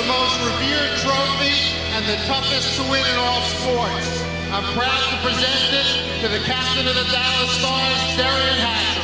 the most revered trophy and the toughest to win in all sports. I'm proud to present it to the captain of the Dallas Stars, Hatcher.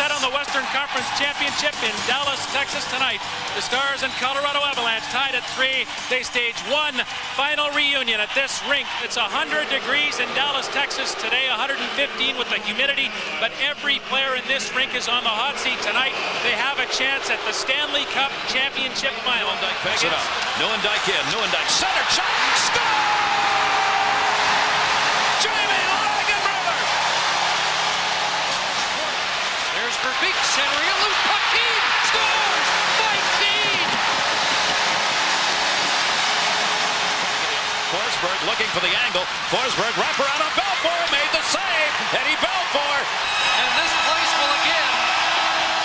Set on the Western Conference Championship in Dallas, Texas tonight. The Stars and Colorado Avalanche tied at three. They stage one final reunion at this rink. It's 100 degrees in Dallas, Texas today, 115 with the humidity. But every player in this rink is on the hot seat tonight. They have a chance at the Stanley Cup Championship final. Picks it up. Nieuwendyk in. Center shot. Score! Centering a loop. Keane scores! Mike Keane! Forsberg looking for the angle. Forsberg wrap around on Belfour. Made the save. Eddie Belfour. And this place will again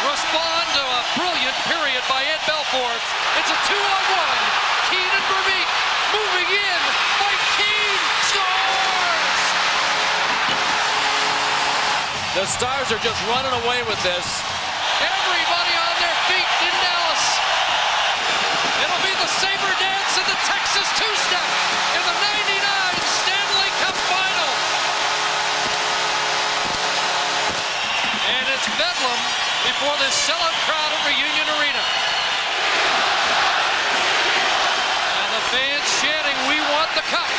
respond to a brilliant period by Ed Belfour. It's a two-on-one. Keane and Verbeek moving in. Mike Keane scores! The Stars are just running away with this. Everybody on their feet in Dallas. It'll be the saber dance in the Texas two-step in the 99 Stanley Cup Final. And it's Bedlam before this sellout crowd at Reunion Arena. And the fans chanting, we want the cup.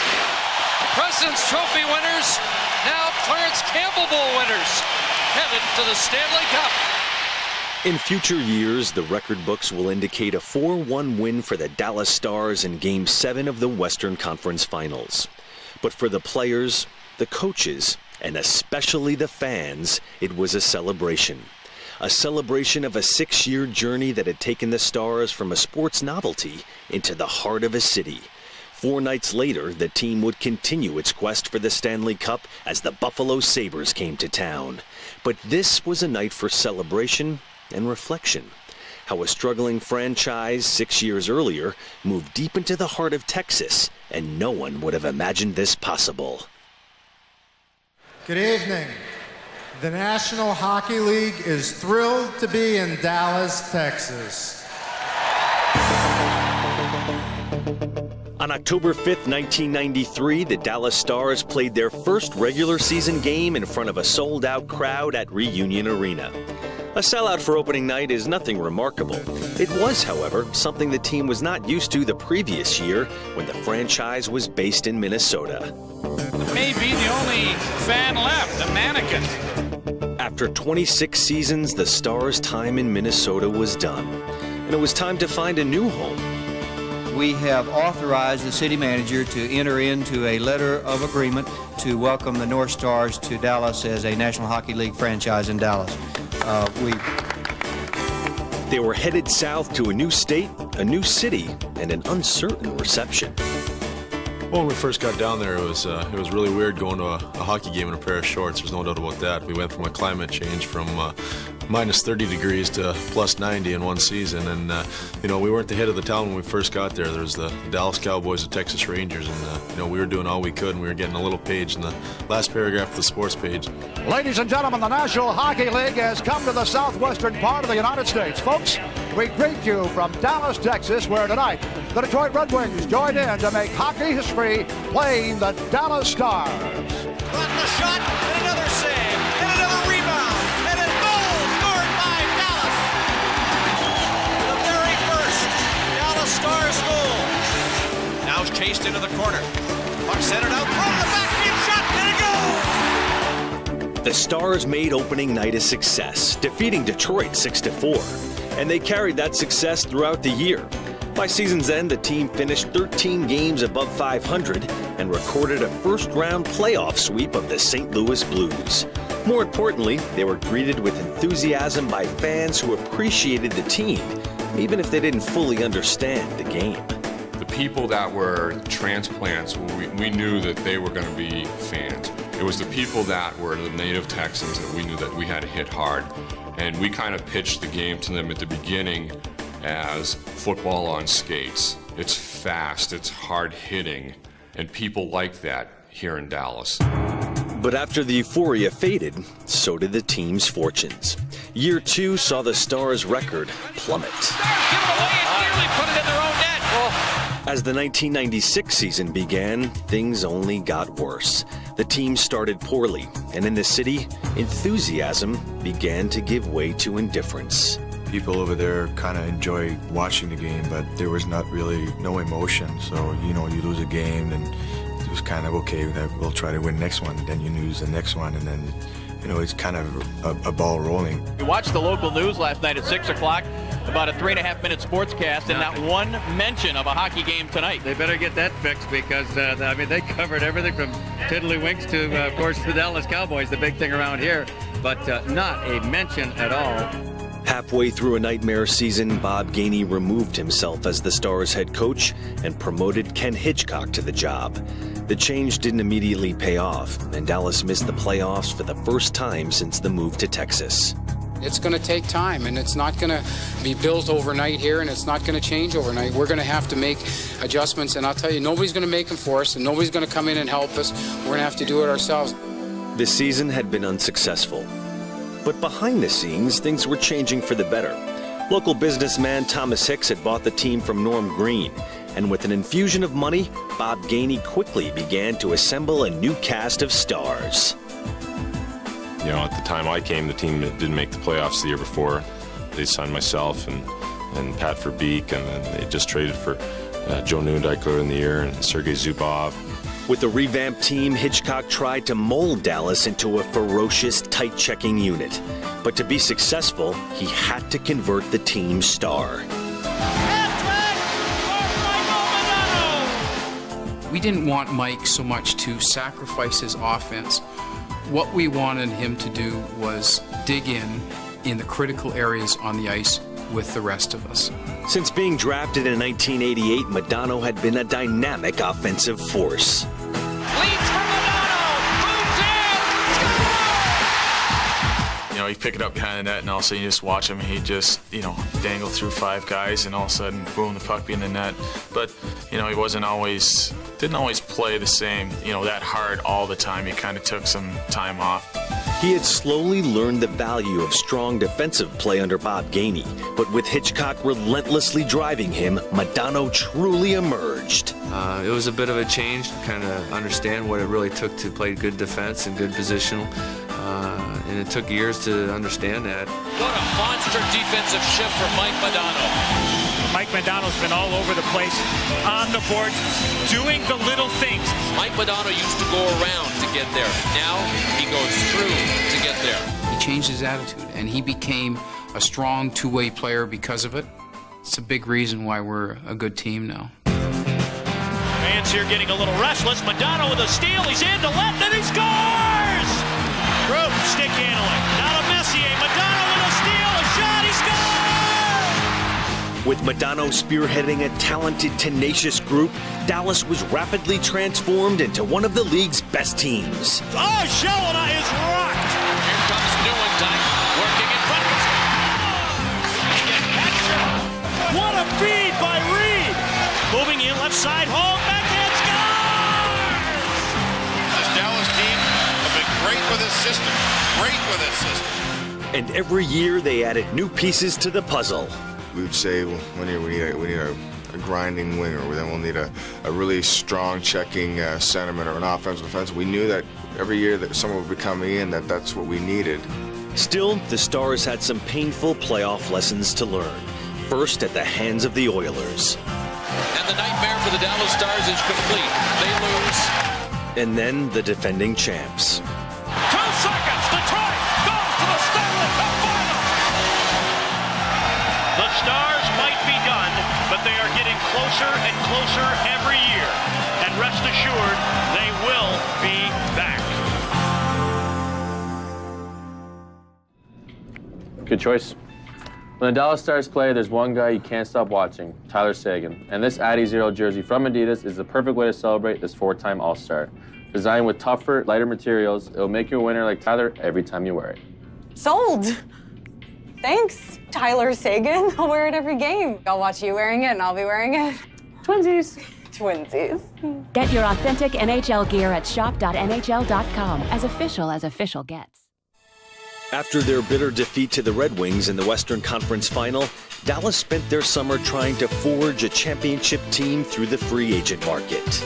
Trophy winners, now Clarence Campbell Bowl winners, headed to the Stanley Cup. In future years, the record books will indicate a 4 1 win for the Dallas Stars in Game 7 of the Western Conference Finals. But for the players, the coaches, and especially the fans, it was a celebration. A celebration of a six year journey that had taken the Stars from a sports novelty into the heart of a city. Four nights later, the team would continue its quest for the Stanley Cup as the Buffalo Sabres came to town. But this was a night for celebration and reflection. How a struggling franchise six years earlier moved deep into the heart of Texas, and no one would have imagined this possible. Good evening. The National Hockey League is thrilled to be in Dallas, Texas. On October 5th, 1993, the Dallas Stars played their first regular season game in front of a sold out crowd at Reunion Arena. A sellout for opening night is nothing remarkable. It was, however, something the team was not used to the previous year when the franchise was based in Minnesota. Maybe the only fan left, a mannequin. After 26 seasons, the Stars' time in Minnesota was done, and it was time to find a new home. We have authorized the city manager to enter into a letter of agreement to welcome the North Stars to Dallas as a National Hockey League franchise in Dallas. Uh, we They were headed south to a new state, a new city, and an uncertain reception. Well, when we first got down there, it was uh, it was really weird going to a, a, hockey game in a pair of shorts. There's no doubt about that. We went from a climate change from uh, minus 30 degrees to plus 90 in one season, and uh, you know we weren't the head of the town when we first got there. There was the Dallas Cowboys, the Texas Rangers, and uh, you know we were doing all we could, and we were getting a little page in the last paragraph of the sports page. Ladies and gentlemen, the National Hockey League has come to the southwestern part of the United States, folks. We greet you from Dallas, Texas, where tonight the Detroit Red Wings join in to make hockey history playing the Dallas Stars. Caught the shot, chased into the corner. Centered out, the shot, and a goal. The Stars made opening night a success, defeating Detroit 6 4 and they carried that success throughout the year. By season's end, the team finished 13 games above 500 and recorded a first round playoff sweep of the St. Louis Blues. More importantly, they were greeted with enthusiasm by fans who appreciated the team, even if they didn't fully understand the game. The people that were transplants, we, we knew that they were going to be fans. It was the people that were the native Texans that we knew that we had to hit hard. And we kind of pitched the game to them at the beginning as football on skates. It's fast, it's hard hitting, and people like that here in Dallas. But after the euphoria faded, so did the team's fortunes. Year two saw the Stars' record plummet. As the 1996 season began, things only got worse. The team started poorly, and in the city, enthusiasm began to give way to indifference. People over there kind of enjoy watching the game, but there was not really no emotion. So, you know, you lose a game, and it was kind of okay, that we'll try to win next one. Then you lose the next one, and then, you know, it's kind of a, a ball rolling. We watched the local news last night at 6 o'clock about a three and a half minute sportscast and not one mention of a hockey game tonight. They better get that fixed because, uh, I mean, they covered everything from tiddlywinks to, uh, of course, the Dallas Cowboys, the big thing around here, but uh, not a mention at all. Halfway through a nightmare season, Bob Gainey removed himself as the Stars head coach and promoted Ken Hitchcock to the job. The change didn't immediately pay off, and Dallas missed the playoffs for the first time since the move to Texas. It's going to take time, and it's not going to be built overnight here, and it's not going to change overnight. We're going to have to make adjustments, and I'll tell you, nobody's going to make them for us, and nobody's going to come in and help us. We're going to have to do it ourselves. This season had been unsuccessful, but behind the scenes, things were changing for the better. Local businessman Thomas Hicks had bought the team from Norm Green, and with an infusion of money, Bob Gainey quickly began to assemble a new cast of stars. You know, at the time I came, the team didn't make the playoffs the year before. They signed myself and, and Pat Verbeek, and then they just traded for uh, Joe Nieuwendyk in the year and Sergei Zubov. With the revamped team, Hitchcock tried to mold Dallas into a ferocious, tight checking unit. But to be successful, he had to convert the team's star. We didn't want Mike so much to sacrifice his offense what we wanted him to do was dig in in the critical areas on the ice with the rest of us. Since being drafted in 1988, Modano had been a dynamic offensive force. Know, you pick it up behind the net, and all of a sudden you just watch him. He just, you know, dangle through five guys, and all of a sudden, boom, the puck be in the net. But, you know, he wasn't always, didn't always play the same, you know, that hard all the time. He kind of took some time off. He had slowly learned the value of strong defensive play under Bob Gainey, but with Hitchcock relentlessly driving him, Modano truly emerged. Uh, it was a bit of a change to kind of understand what it really took to play good defense and good positional. Uh, and it took years to understand that. What a monster defensive shift for Mike Modano. Mike Modano's been all over the place on the boards, doing the little things. Mike Modano used to go around to get there. Now he goes through to get there. He changed his attitude, and he became a strong two-way player because of it. It's a big reason why we're a good team now. Fans here getting a little restless. Modano with a steal. He's in to left, and he scores! Group stick handling. Now to Messier. Modano with a steal. A shot. He scores! With Modano spearheading a talented, tenacious group, Dallas was rapidly transformed into one of the league's best teams. Oh, Shelona is rocked. Here comes Nieuwendyk working in front of us. What a feed by Reid. Moving in left side, Hull backhand scores. This Dallas team have been great with this system. Great with this system. And every year they added new pieces to the puzzle. We would say well, we need, we need, a, we need a, a grinding winger. Then we'll need a, a really strong checking uh, centerman or an offensive defense. We knew that every year that someone would be coming in, that that's what we needed. Still, the Stars had some painful playoff lessons to learn. First at the hands of the Oilers. And the nightmare for the Dallas Stars is complete. They lose. And then the defending champs. Closer and closer every year. And rest assured, they will be back. Good choice. When the Dallas Stars play, there's one guy you can't stop watching, Tyler Seguin. And this adizero jersey from Adidas is the perfect way to celebrate this four-time All-Star. Designed with tougher, lighter materials, it'll make you a winner like Tyler every time you wear it. Sold. Thanks, Tyler Seguin. I'll wear it every game. I'll watch you wearing it and I'll be wearing it. Twinsies. Twinsies. Get your authentic NHL gear at shop.nhl.com, as official as official gets. After their bitter defeat to the Red Wings in the Western Conference Final, Dallas spent their summer trying to forge a championship team through the free agent market.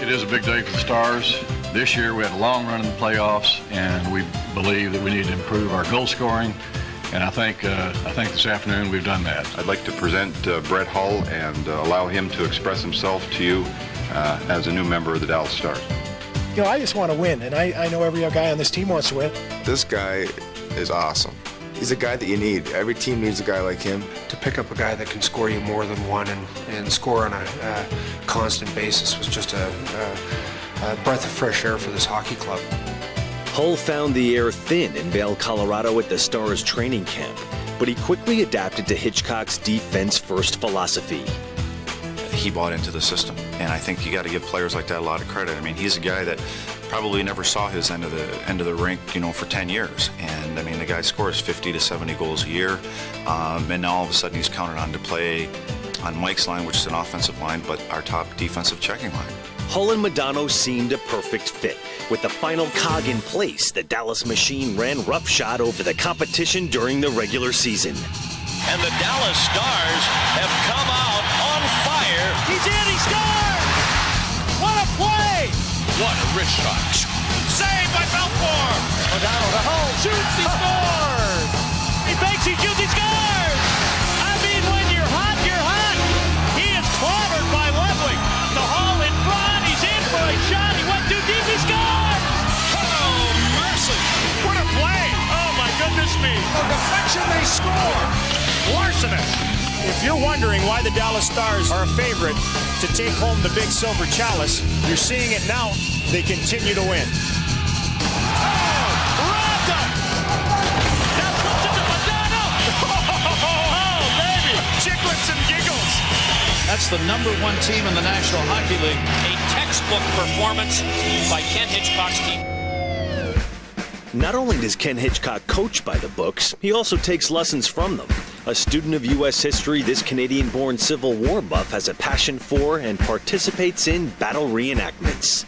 It is a big day for the Stars. This year we had a long run in the playoffs, and we believe that we need to improve our goal scoring. And I think uh, I think this afternoon we've done that. I'd like to present uh, Brett Hull and uh, allow him to express himself to you uh, as a new member of the Dallas Stars. You know, I just want to win, and I, I know every guy on this team wants to win. This guy is awesome. He's a guy that you need. Every team needs a guy like him. To pick up a guy that can score you more than one and, and score on a uh, constant basis was just a, a, a breath of fresh air for this hockey club. Hull found the air thin in Vail, Colorado at the Stars training camp, but he quickly adapted to Hitchcock's defense first philosophy. He bought into the system, and I think you got to give players like that a lot of credit. I mean, he's a guy that probably never saw his end of the end of the rink, you know, for 10 years. And I mean, the guy scores 50 to 70 goals a year, um, and now all of a sudden he's counted on to play on Mike's line, which is an offensive line, but our top defensive checking line. Hull and Modano seemed a perfect fit. With the final cog in place, the Dallas machine ran roughshod over the competition during the regular season. And the Dallas Stars have come out on fire. He's in. He scores. What a play. What a rich shot. Saved by Belfour. Modano to Hull. Shoots. He scores. He fakes. He shoots. The deflection, they score. Larsenis. If you're wondering why the Dallas Stars are a favorite to take home the big silver chalice, you're seeing it now. They continue to win. Oh, oh baby. Chicklets and giggles. That's the number one team in the National Hockey League. A textbook performance by Ken Hitchcock's team. Not only does Ken Hitchcock coach by the books, he also takes lessons from them. A student of U.S. history, this Canadian born Civil War buff has a passion for and participates in battle reenactments.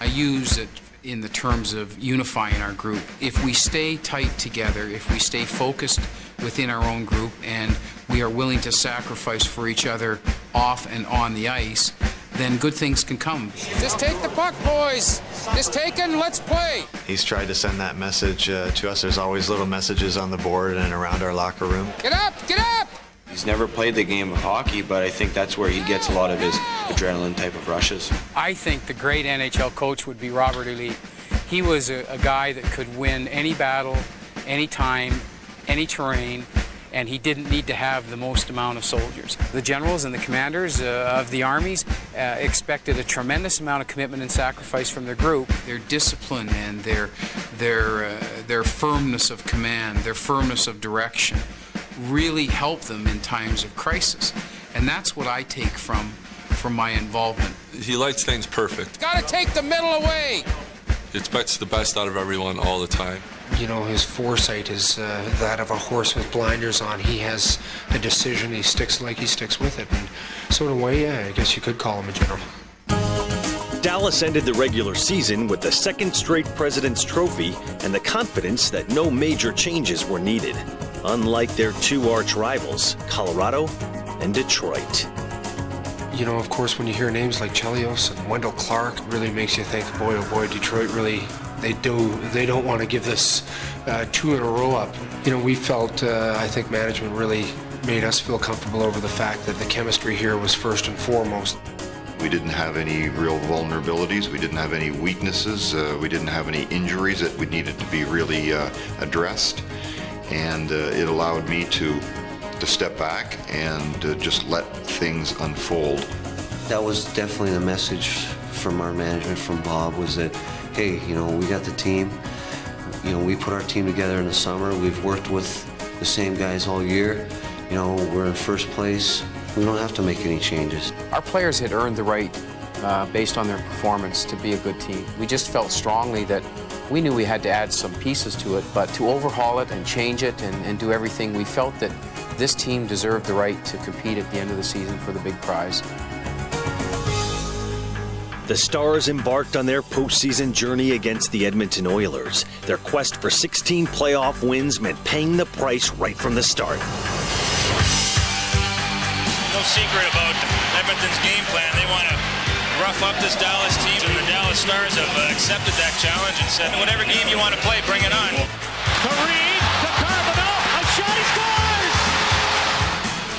I use it in the terms of unifying our group. If we stay tight together, if we stay focused within our own group, and we are willing to sacrifice for each other off and on the ice, then good things can come. Just take the puck, boys. Just take it and let's play. He's tried to send that message uh, to us. There's always little messages on the board and around our locker room. Get up, get up. He's never played the game of hockey, but I think that's where he gets a lot of his adrenaline type of rushes. I think the great NHL coach would be Robert Elite. He was a, a guy that could win any battle, any time, any terrain, and he didn't need to have the most amount of soldiers. The generals and the commanders uh, of the armies uh, expected a tremendous amount of commitment and sacrifice from their group. Their discipline and their, their, uh, their firmness of command, their firmness of direction really help them in times of crisis. And that's what I take from from my involvement. He likes things perfect. Got to take the middle away. He expects the best out of everyone all the time. You know, his foresight is uh, that of a horse with blinders on. He has a decision, he sticks like he sticks with it. And so, in a way, yeah, I guess you could call him a general. Dallas ended the regular season with the second straight President's Trophy and the confidence that no major changes were needed, unlike their two arch rivals, Colorado and Detroit. You know, of course, when you hear names like Chelios and Wendell Clark, it really makes you think, boy, oh boy, Detroit really, they do, they don't want to give this uh, two in a row up. You know, we felt, uh, I think management really made us feel comfortable over the fact that the chemistry here was first and foremost. We didn't have any real vulnerabilities. We didn't have any weaknesses. Uh, we didn't have any injuries that we needed to be really uh, addressed. And uh, it allowed me to to step back and uh, just let things unfold. That was definitely the message from our management, from Bob, was that, hey, you know, we got the team. You know, we put our team together in the summer. We've worked with the same guys all year. You know, we're in first place. We don't have to make any changes. Our players had earned the right, uh, based on their performance, to be a good team. We just felt strongly that we knew we had to add some pieces to it, but to overhaul it and change it and, and do everything, we felt that this team deserved the right to compete at the end of the season for the big prize. The Stars embarked on their postseason journey against the Edmonton Oilers. Their quest for 16 playoff wins meant paying the price right from the start. No secret about Edmonton's game plan. They want to rough up this Dallas team, and the Dallas Stars have uh, accepted that challenge and said, whatever game you want to play, bring it on. Kareem to Carbonneau. A shot, he scores!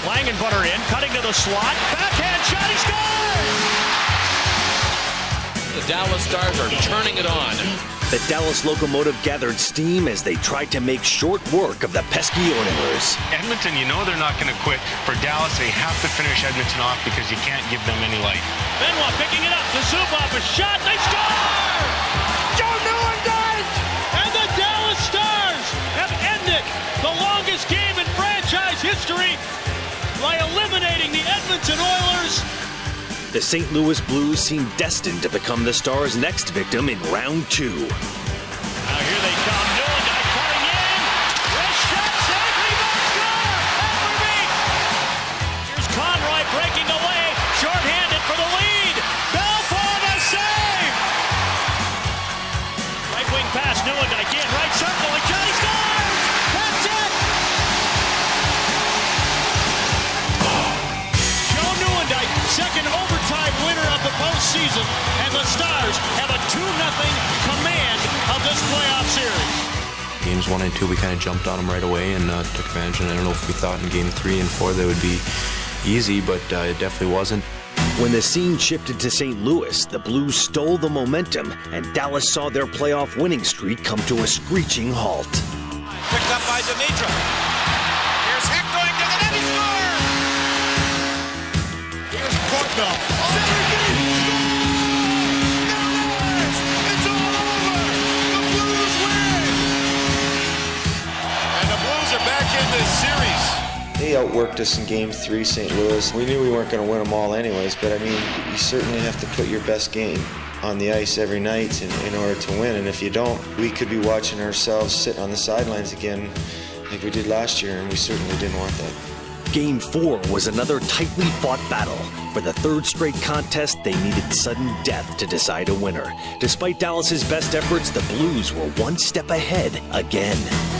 Langenbrunner in, cutting to the slot. Backhand shot, he scores! The Dallas Stars are turning it on. The Dallas locomotive gathered steam as they tried to make short work of the pesky Oilers. Edmonton, you know they're not going to quit. For Dallas, they have to finish Edmonton off because you can't give them any life. Benoit picking it up to Zubov, a shot, they score! Joe Newman does! And the Dallas Stars have ended the longest game in franchise history by eliminating the Edmonton Oilers the St. Louis Blues seem destined to become the Stars' next victim in round two. Games one and two, we kind of jumped on them right away and uh, took advantage. And I don't know if we thought in game three and four that would be easy, but uh, it definitely wasn't. When the scene shifted to St. Louis, the Blues stole the momentum, and Dallas saw their playoff winning streak come to a screeching halt. Picked up by Demitra. Here's Heck going to the net. He scores! Here's Portnoy. They outworked us in game three, St. Louis. We knew we weren't going to win them all anyways, but I mean, you certainly have to put your best game on the ice every night in, in order to win. And if you don't, we could be watching ourselves sit on the sidelines again like we did last year, and we certainly didn't want that. Game four was another tightly fought battle. For the third straight contest, they needed sudden death to decide a winner. Despite Dallas's best efforts, the Blues were one step ahead again.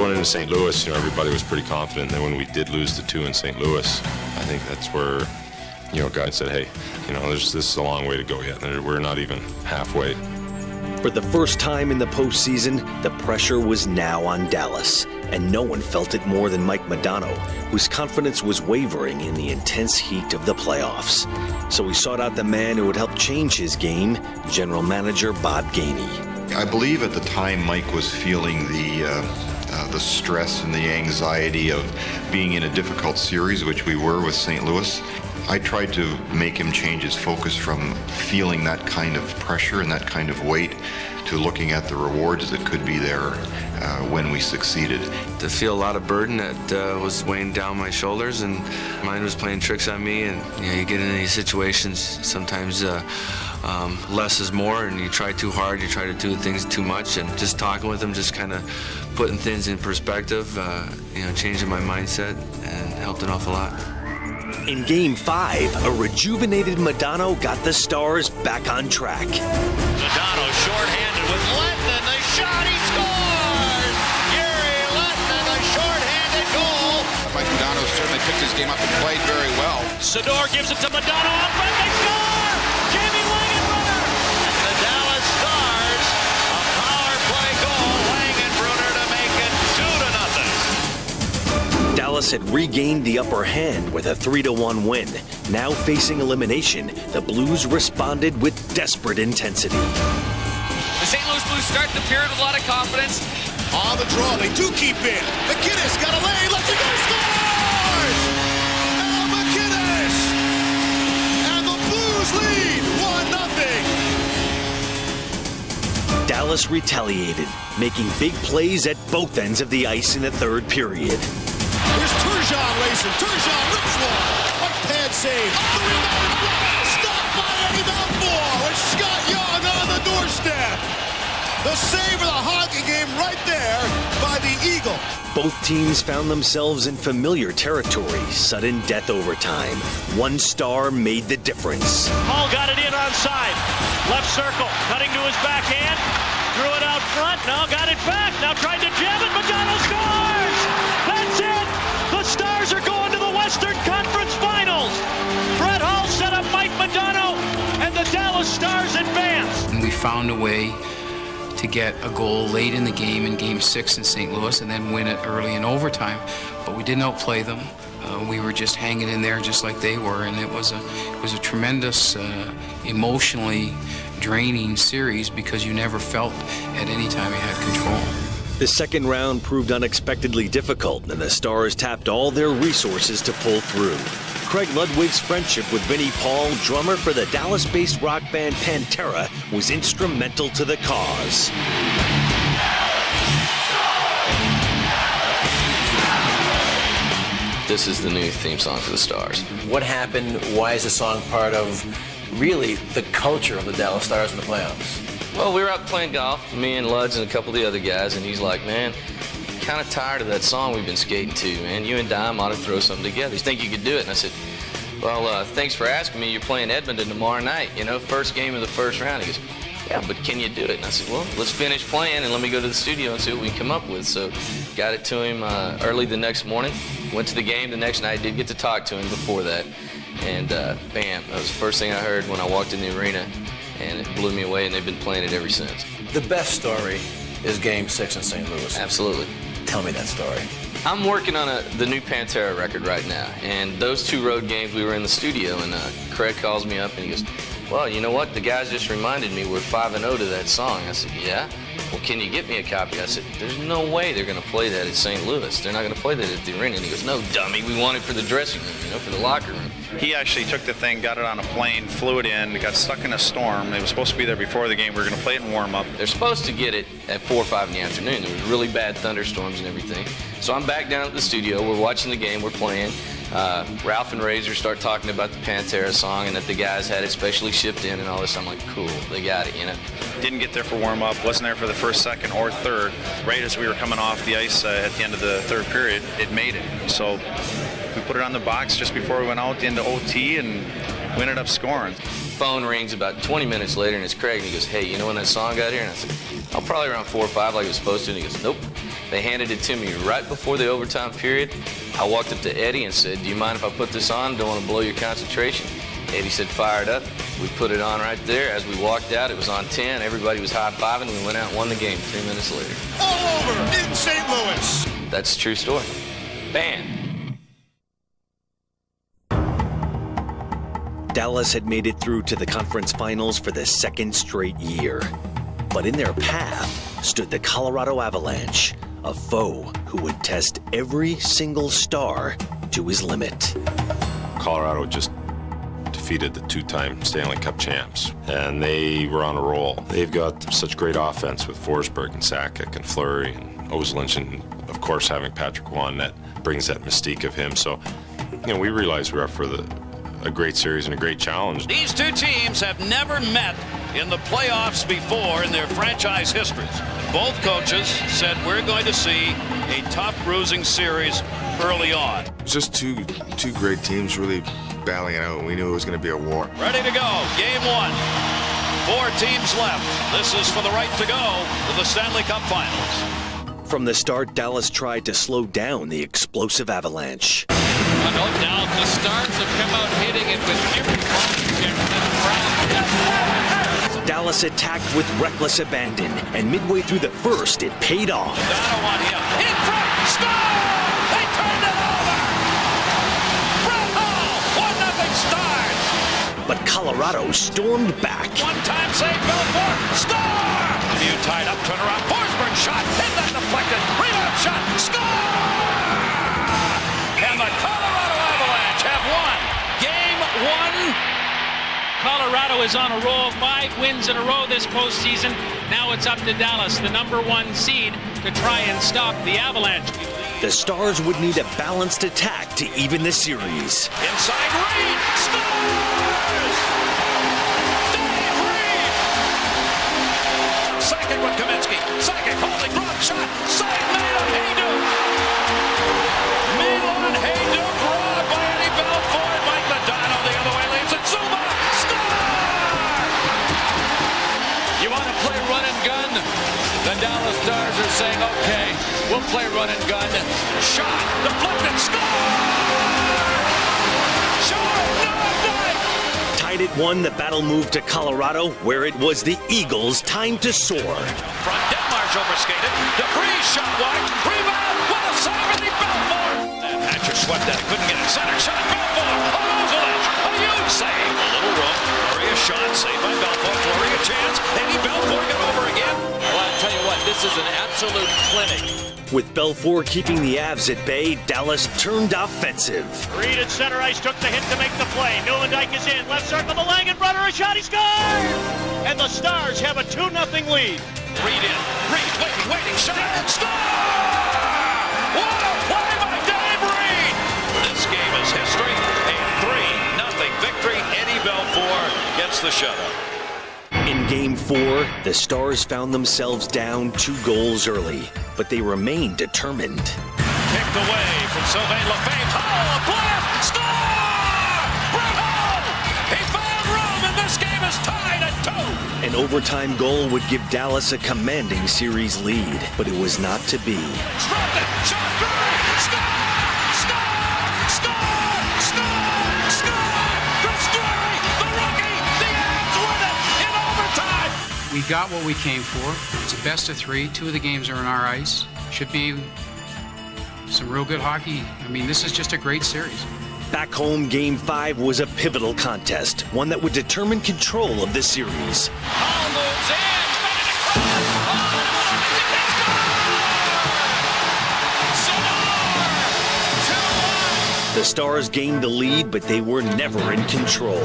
Going into St. Louis, you know, everybody was pretty confident. And then when we did lose the two in St. Louis, I think that's where, you know, guys said, hey, you know, there's, this is a long way to go yet. We're not even halfway. For the first time in the postseason, the pressure was now on Dallas, and no one felt it more than Mike Modano, whose confidence was wavering in the intense heat of the playoffs. So he sought out the man who would help change his game, general manager Bob Gainey. I believe at the time Mike was feeling the uh, uh, the stress and the anxiety of being in a difficult series, which we were with St. Louis. I tried to make him change his focus from feeling that kind of pressure and that kind of weight to looking at the rewards that could be there uh, when we succeeded. To feel a lot of burden that uh, was weighing down my shoulders, and mind was playing tricks on me. And you know, you get in these situations sometimes. Uh, um, less is more, and you try too hard, you try to do things too much, and just talking with him, just kind of putting things in perspective, uh, you know, changing my mindset, and helped an awful lot. In Game 5, a rejuvenated Modano got the Stars back on track. Modano shorthanded with Letton, the shot, he scores! Gary Letton, and the shorthanded goal. Mike Modano certainly picked his game up and played very well. Sydor gives it to Modano on front, Dallas had regained the upper hand with a 3 1 win. Now facing elimination, the Blues responded with desperate intensity. The St. Louis Blues start the period with a lot of confidence. On the draw, they do keep in. MacInnis got a lay, lets it go, scores! Al MacInnis! And the Blues lead 1 nothing. Dallas retaliated, making big plays at both ends of the ice in the third period. Here's Turgeon racing. Turgeon rips one. White pad save. Up the rebound. Stopped by Eddie Belfour. And Scott Young on the doorstep. The save of the hockey game right there by the Eagle. Both teams found themselves in familiar territory, sudden death overtime. One star made the difference. Hull got it in onside. Left circle, cutting to his backhand. Threw it out front. Now got it back. Now tried to jam it. Modano scores! Stars are going to the Western Conference Finals. Brett Hull set up Mike Modano, and the Dallas Stars advance. And we found a way to get a goal late in the game in Game Six in St. Louis, and then win it early in overtime. But we didn't outplay them. Uh, we were just hanging in there, just like they were, and it was a it was a tremendous, uh, emotionally draining series because you never felt at any time you had control. The second round proved unexpectedly difficult, and the Stars tapped all their resources to pull through. Craig Ludwig's friendship with Vinnie Paul, drummer for the Dallas based rock band Pantera, was instrumental to the cause. This is the new theme song for the Stars. What happened? Why is the song part of really the culture of the Dallas Stars in the playoffs? Well, we were out playing golf, me and Luds and a couple of the other guys, and he's like, man, kind of tired of that song we've been skating to, man. You and Dime ought to throw something together. You think you could do it? And I said, well, uh, thanks for asking me. You're playing Edmonton tomorrow night, you know, first game of the first round. He goes, yeah, but can you do it? And I said, well, let's finish playing and let me go to the studio and see what we can come up with. So got it to him uh, early the next morning. Went to the game the next night. Did get to talk to him before that. And uh, bam, that was the first thing I heard when I walked in the arena. And it blew me away, and they've been playing it ever since. The best story is Game Six in St. Louis. Absolutely. Tell me that story. I'm working on a, the new Pantera record right now, and those two road games we were in the studio, and uh, Craig calls me up and he goes, "Well, you know what? The guys just reminded me we're five and zero to that song." I said, "Yeah." Well, can you get me a copy? I said, "There's no way they're going to play that at St. Louis. They're not going to play that at the arena." And he goes, "No, dummy. We want it for the dressing room, you know, for the locker room." He actually took the thing, got it on a plane, flew it in, got stuck in a storm. It was supposed to be there before the game. We were going to play it in warm up. They're supposed to get it at 4 or 5 in the afternoon. There was really bad thunderstorms and everything. So I'm back down at the studio. We're watching the game. We're playing. Uh, Ralph and Razor start talking about the Pantera song and that the guys had it specially shipped in and all this. I'm like, cool, they got it, you know. Didn't get there for warm up, wasn't there for the first, second, or third. Right as we were coming off the ice uh, at the end of the third period, it made it. So we put it on the box just before we went out into OT and we ended up scoring. Phone rings about 20 minutes later and it's Craig and he goes, hey, you know when that song got here? And I said, oh, probably around 4 or 5 like it was supposed to. And he goes, nope. They handed it to me right before the overtime period. I walked up to Eddie and said, do you mind if I put this on? Don't want to blow your concentration. Eddie said, fire it up. We put it on right there. As we walked out, it was on 10. Everybody was high-fiving. We went out and won the game three minutes later. All over in St. Louis. That's a true story. Bam. Dallas had made it through to the conference finals for the second straight year. But in their path stood the Colorado Avalanche, a foe who would test every single star to his limit. Colorado just defeated the two-time Stanley Cup champs, and they were on a roll. They've got such great offense with Forsberg and Sakic and Fleury and Ozolinsh, and of course having Patrick Roy that brings that mystique of him. So, you know, we realize we're up for the a great series and a great challenge. These two teams have never met in the playoffs before in their franchise histories. Both coaches said we're going to see a tough bruising series early on. Just two two great teams really battling it out, we knew it was going to be a war. Ready to go. Game one. Four teams left. This is for the right to go to the Stanley Cup Finals. From the start, Dallas tried to slow down the explosive avalanche. Uh, no doubt the Stars have come out hitting it with every Dallas attacked with reckless abandon, and midway through the first, it paid off. Dono on him. In front. Score! They turned it over! Brett! One nothing Stars! But Colorado stormed back. One time save, Belfour! Score! View tied up, turn around. Forsberg shot. Hit that deflected. Rebound shot. Score! And the Colorado Avalanche have won game one. Colorado is on a roll, five wins in a row this postseason. Now it's up to Dallas, the number one seed, to try and stop the Avalanche. The Stars would need a balanced attack to even the series. Inside Reid scores! Dave Reid! Second with Kamensky. Second holding drop shot. Side made of Hejduk. Milan Hejduk robbed by Eddie Belfour. Mike Modano the other way leaves it. Zuma gun? The Dallas Stars are saying, okay, we'll play run and gun. Shot, deflected, score! Short, no, night! Tied at one, the battle moved to Colorado, where it was the Eagles' time to soar. Front, Deadmarsh overskated. Debris shot wide. Rebound with a save, Eddie Belfour. And Hatcher swept that. Couldn't get it. Center shot. Belfour. Ozolinsh. A huge save. A little room. Fleury a shot. Saved by Belfour. Fleury a chance. Eddie Belfour got over this is an absolute clinic. With Belfour keeping the Avs at bay, Dallas turned offensive. Reid at center ice took the hit to make the play. Nieuwendyk is in. Left circle to Langenbrunner. A shot. He scores! And the Stars have a 2 0 lead. Reid in. Reid waiting, waiting. Shot. Score! What a play by Dave Reid! This game is history. A 3 nothing victory. Eddie Belfour gets the shutout. In game four, the Stars found themselves down two goals early, but they remained determined. Kicked away from Sylvain Lefebvre. Hull, a blast! Score! Hull! He found room, and this game is tied at two. An overtime goal would give Dallas a commanding series lead, but it was not to be. Dropped We got what we came for. It's a best of three. Two of the games are on our ice. Should be some real good hockey. I mean, this is just a great series. Back home, Game 5 was a pivotal contest, one that would determine control of the series. The Stars gained the lead, but they were never in control.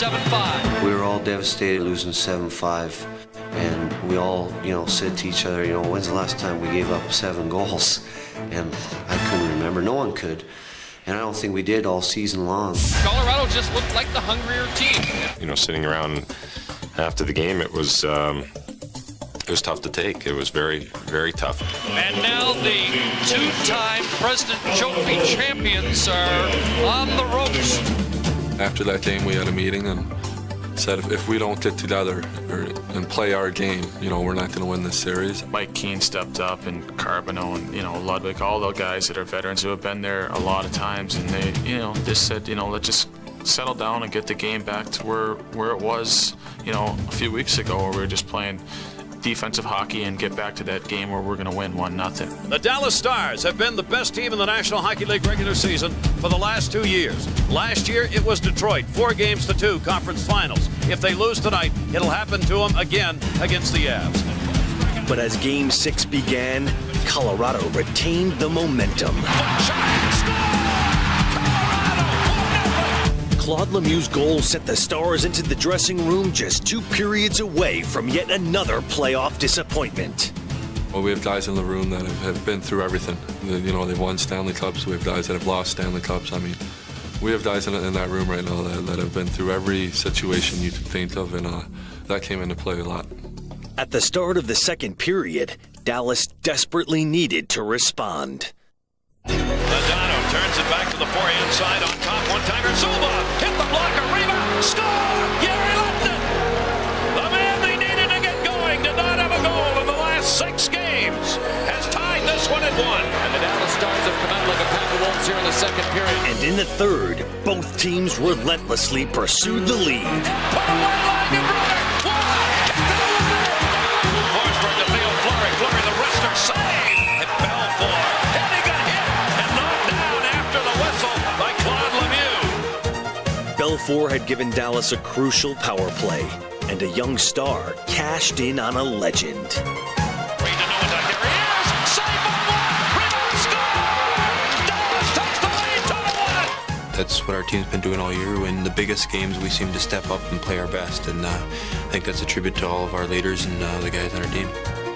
7-5. We were all devastated losing 7-5. And we all, you know, said to each other, you know, when's the last time we gave up seven goals? And I couldn't remember. No one could. And I don't think we did all season long. Colorado just looked like the hungrier team. You know, sitting around after the game, it was um, it was tough to take. It was very, very tough. And now the two-time President Trophy champions are on the ropes. After that game, we had a meeting and said if, if we don't get together or, and play our game, you know, we're not going to win this series. Mike Keane stepped up, and Carbonneau, and you know Ludwig, all the guys that are veterans who have been there a lot of times, and they, you know, just said, you know, let's just settle down and get the game back to where where it was, you know, a few weeks ago, where we were just playing defensive hockey and get back to that game where we're going to win one nothing. The Dallas Stars have been the best team in the National Hockey League regular season for the last two years. Last year, it was Detroit, four games to two, conference finals. If they lose tonight, it'll happen to them again against the Avs. But as Game 6 began, Colorado retained the momentum. Claude Lemieux's goal sent the Stars into the dressing room just two periods away from yet another playoff disappointment. Well, we have guys in the room that have, have been through everything. You know, they've won Stanley Cups. We have guys that have lost Stanley Cups. I mean, we have guys in, in that room right now that, that, have been through every situation you could think of, and uh, that came into play a lot. At the start of the second period, Dallas desperately needed to respond. Modano turns it back to the forehand side on top. One timer. Zubov hit the blocker. Rebound. Score. Gary left. The man they needed to get going did not have a goal in the last six games. Has tied this one at one. And the Dallas Stars have come out like a pack of wolves here in the second period. And in the third, both teams relentlessly pursued the lead. Lemieux. Belfour had given Dallas a crucial power play, and a young star cashed in on a legend. That's what our team's been doing all year. In the biggest games, we seem to step up and play our best, and uh, I think that's a tribute to all of our leaders and uh, the guys on our team.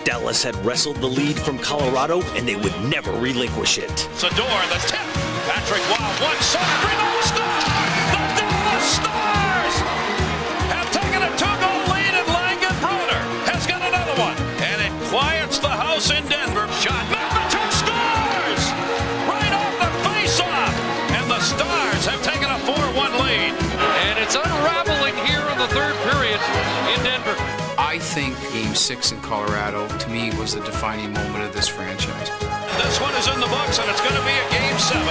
Dallas had wrestled the lead from Colorado, and they would never relinquish it. Sydor, the tip. Patrick Wild, one shot, rebound, score! The Stars have taken a two-goal lead, and Langenbrunner has got another one, and it quiets the house in Denver. Shot, number two scores right off the face-off, and the Stars have taken a 4-1 lead. And it's unraveling here in the third period in Denver. I think Game 6 in Colorado, to me, was the defining moment of this franchise. This one is in the books, and it's going to be a Game 7.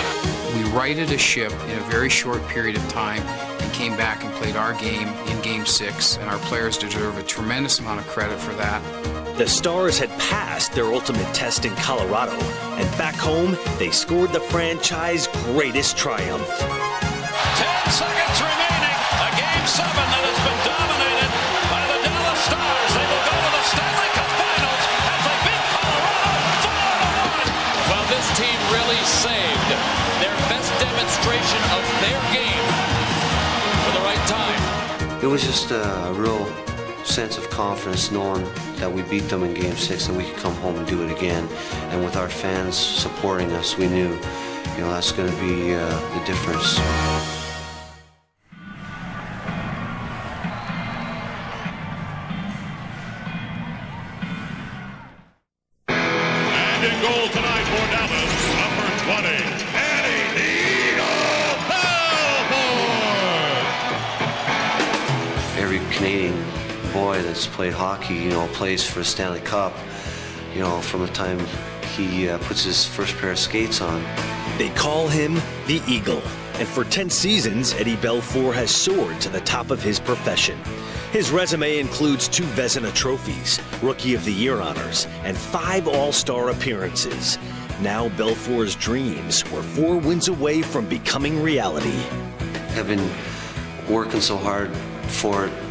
We righted a ship in a very short period of time and came back and played our game in Game 6, and our players deserve a tremendous amount of credit for that. The Stars had passed their ultimate test in Colorado, and back home, they scored the franchise greatest triumph. 10 seconds remaining. A Game 7 that has been dominated by the Dallas Stars. They will go to the Stanley Cup Finals as they beat Colorado 4-1. Well, this team really saved their best demonstration of their game It was just a real sense of confidence knowing that we beat them in game six and we could come home and do it again. And with our fans supporting us, we knew, you know, that's going to be uh, the difference. Canadian boy that's played hockey, you know, plays for Stanley Cup, you know, from the time he uh, puts his first pair of skates on. They call him the Eagle. And for 10 seasons, Eddie Belfour has soared to the top of his profession. His resume includes two Vezina trophies, Rookie of the Year honors, and five All Star appearances. Now Belfour's dreams were four wins away from becoming reality. I've been working so hard for it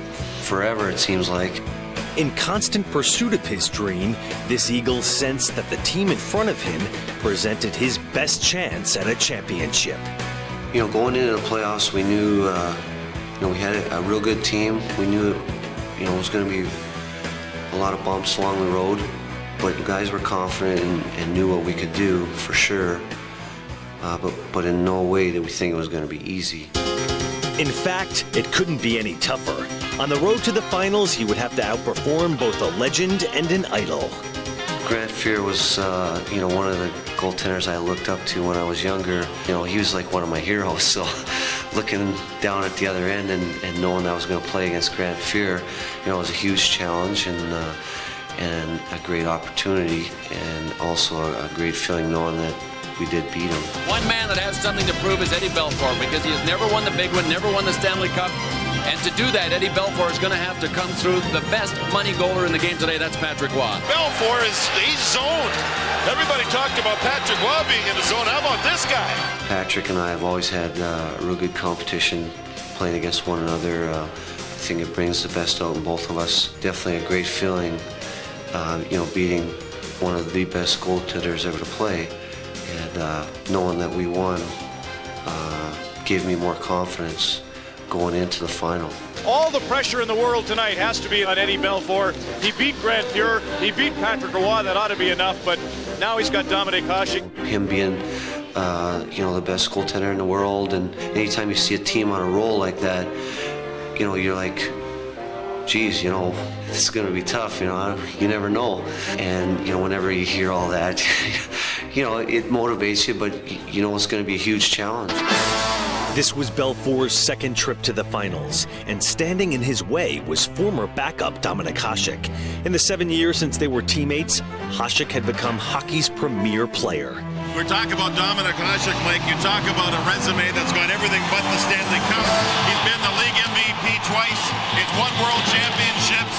forever, it seems like. In constant pursuit of his dream, this Eagle sensed that the team in front of him presented his best chance at a championship. You know, going into the playoffs, we knew, uh, you know, we had a, real good team. We knew, you know, it was going to be a lot of bumps along the road, but the guys were confident and, and knew what we could do for sure. Uh, but, but in no way did we think it was going to be easy. In fact, it couldn't be any tougher. On the road to the finals, he would have to outperform both a legend and an idol. Grant Fuhr was, uh, you know, one of the goaltenders I looked up to when I was younger. You know, he was like one of my heroes. So, looking down at the other end and, and knowing I was going to play against Grant Fuhr, you know, it was a huge challenge and uh, and a great opportunity, and also a, a great feeling knowing that we did beat him. One man that has something to prove is Eddie Belfour because he has never won the big one, never won the Stanley Cup. And to do that, Eddie Belfour is going to have to come through the best money goaler in the game today. That's Patrick Roy. Belfour is he's zoned. Everybody talked about Patrick Roy being in the zone. How about this guy? Patrick and I have always had uh, real good competition playing against one another. Uh, I think it brings the best out in both of us. Definitely a great feeling, uh, you know, beating one of the best goaltenders ever to play. And uh, knowing that we won uh, gave me more confidence going into the final. All the pressure in the world tonight has to be on Eddie Belfour. He beat Grant Fuhr. He beat Patrick Roy. That ought to be enough. But now he's got Dominik Hasek. Him being, uh, you know, the best goaltender in the world, and anytime you see a team on a roll like that, you know, you're like, geez, you know, it's going to be tough. You know, you never know. And you know, whenever you hear all that, you know, it motivates you. But you know, it's going to be a huge challenge. This was Belfour's second trip to the finals, and standing in his way was former backup Dominik Hasek. In the seven years since they were teammates, Hasek had become hockey's premier player. We're talking about Dominik Hasek, Mike. You talk about a resume that's got everything but the Stanley Cup. He's been the league MVP twice. He's won world championships.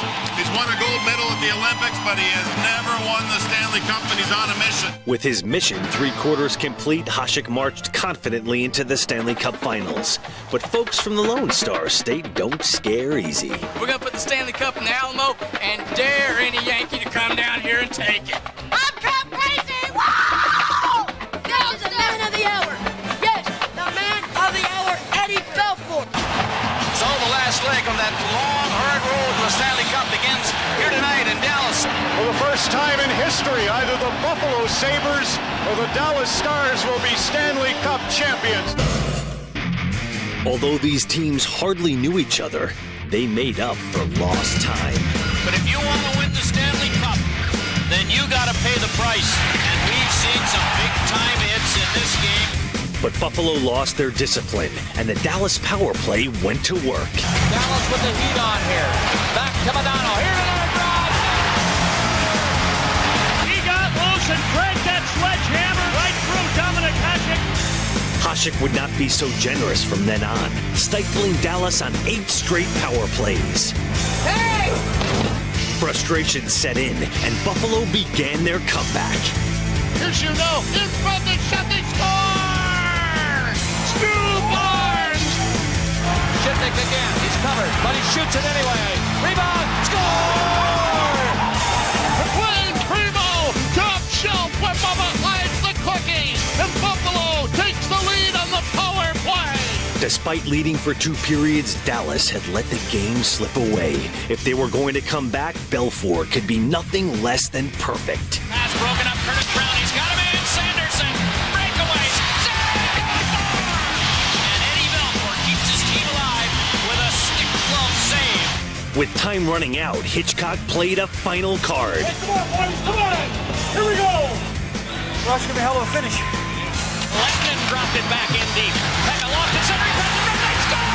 He's won a gold medal at the Olympics, but he has never won the Stanley Cup, and he's on a mission. With his mission three quarters complete, Hasek marched confidently into the Stanley Cup finals. But folks from the Lone Star State don't scare easy. We're going to put the Stanley Cup in the Alamo and dare any Yankee to come down here and take it. I'm Cup crazy! Wow! This is the man of the hour. Yes, the man of the hour, Eddie Belfour. So the last leg on that long, the first time in history, either the Buffalo Sabres or the Dallas Stars will be Stanley Cup champions. Although these teams hardly knew each other, they made up for lost time. But if you want to win the Stanley Cup, then you got to pay the price. And we've seen some big time hits in this game. But Buffalo lost their discipline, and the Dallas power play went to work. Dallas with the heat on here. Back to Modano. Here's another and dragged that sledgehammer right through Dominik Hasek. Hasek would not be so generous from then on, stifling Dallas on eight straight power plays. Hey! Frustration set in, and Buffalo began their comeback. Here's you know, in front of Shepard score! Stu Barnes! Zhitnik again. He's covered, but he shoots it anyway. Rebound. Score! Despite leading for two periods, Dallas had let the game slip away. If they were going to come back, Belfour could be nothing less than perfect. Pass broken up. Curtis Brown. He's got a man. Sanderson. Breakaways. Save! And Eddie Belfour keeps his team alive with a stick glove save. With time running out, Hitchcock played a final card. Come on, boys, come on! Here we go! Well, that's gonna be a hell of a finish. Dropped it back in deep. Peca lost it. Center. He it. They score!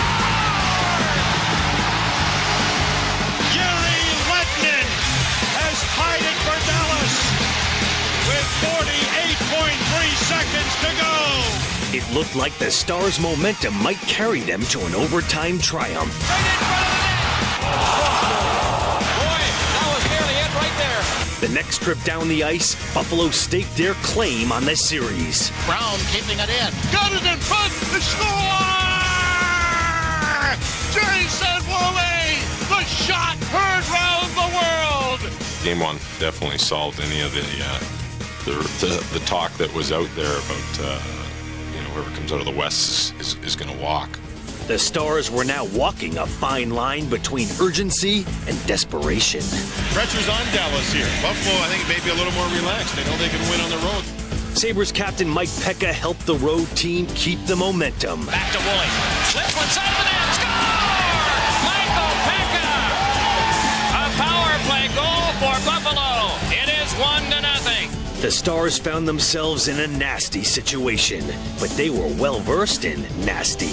Jere Lehtinen has tied it for Dallas with 48.3 seconds to go. It looked like the Stars' momentum might carry them to an overtime triumph. Boy, The next trip down the ice, Buffalo staked their claim on this series. Brown keeping it in. Got it in front. The score! Jason Woolley! The shot heard round the world! Game one definitely solved any of the uh, the, the the talk that was out there about uh, you know whoever comes out of the West is, is, is going to walk. The Stars were now walking a fine line between urgency and desperation. Pressure's on Dallas here. Buffalo, I think, may be a little more relaxed. They know they can win on the road. Sabres captain Mike Peca helped the road team keep the momentum. Back to Woolley. Slips one side of the net. Score! Michael Peca! A power play goal for Buffalo. It is one to The Stars found themselves in a nasty situation, but they were well versed in nasty.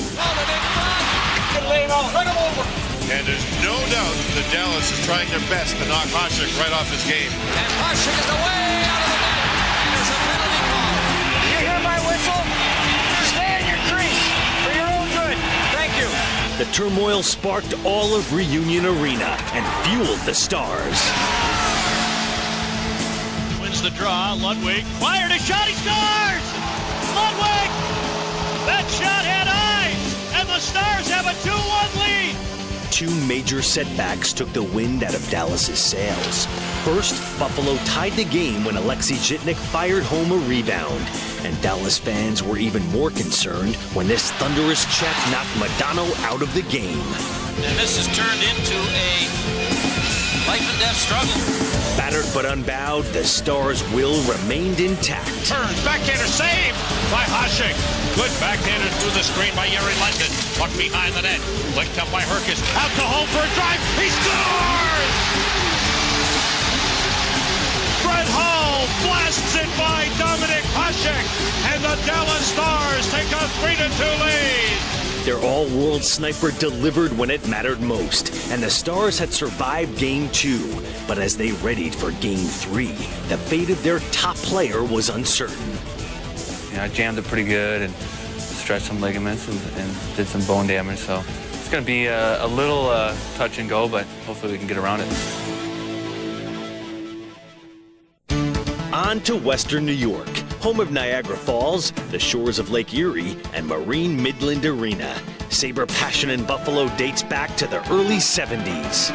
And there's no doubt that Dallas is trying their best to knock Hasek right off his game. And Hasek is away out of the net. There's a penalty call. You hear my whistle? Stay in your crease for your own good. Thank you. The turmoil sparked all of Reunion Arena and fueled the Stars. Wins the draw. Ludwig fired a shot. He scores! Ludwig! That shot had eyes, and the Stars have a 2-1 lead. Two major setbacks took the wind out of Dallas's sails. First, Buffalo tied the game when Alexei Zhitnik fired home a rebound. And Dallas fans were even more concerned when this thunderous check knocked Modano out of the game. And this has turned into a life and death struggle. Battered but unbowed, the Stars' will remained intact. Turns, backhander saved by Hasek. Good backhander through the screen by Jere Lehtinen. Puck behind the net. Licked up by Herkis. Out to home for a drive. He scores! Brett Hull blasts it by Dominik Hasek. And the Dallas Stars take a 3-2 lead. Their all world sniper delivered when it mattered most, and the Stars had survived game two. But as they readied for game three, the fate of their top player was uncertain. You know, I jammed it pretty good and stretched some ligaments and, and did some bone damage, so it's going to be a, a little uh, touch and go, but hopefully we can get around it. On to Western New York, home of Niagara Falls, the shores of Lake Erie, and Marine Midland Arena. Sabre passion in Buffalo dates back to the early 70s.